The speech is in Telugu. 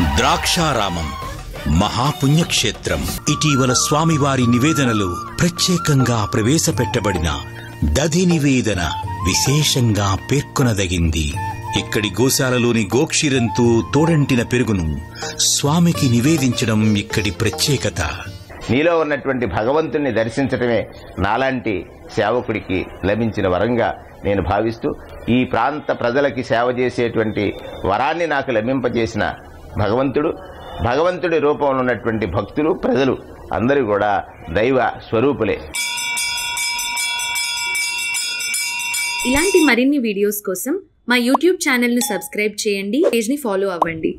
ద్రాక్షారామం మహాపుణ్యక్షేత్రం. ఇటీవల స్వామివారి నివేదనలు ప్రత్యేకంగా ప్రవేశపెట్టబడిన దధి నివేదన విశేషంగా పేర్కొనదగింది. ఇక్కడి గోశాలలోని గోక్షీరంతో తోడంటిన పెరుగును స్వామికి నివేదించడం ఇక్కడి ప్రత్యేకత. నీలో ఉన్నటువంటి భగవంతుణ్ణి దర్శించటమే నాలాంటి సేవకుడికి లభించిన వరంగా నేను భావిస్తూ ఈ ప్రాంత ప్రజలకి సేవ చేసేటువంటి వరాన్ని నాకు లభింపజేసిన భగవంతుడు భగవంతుడి రూపంలో ఉన్నటువంటి భక్తులు ప్రజలు అందరూ కూడా దైవ స్వరూపులే. ఇలాంటి మరిన్ని వీడియోస్ కోసం మా యూట్యూబ్ ఛానల్ను సబ్స్క్రైబ్ చేయండి పేజ్ని ఫాలో అవ్వండి.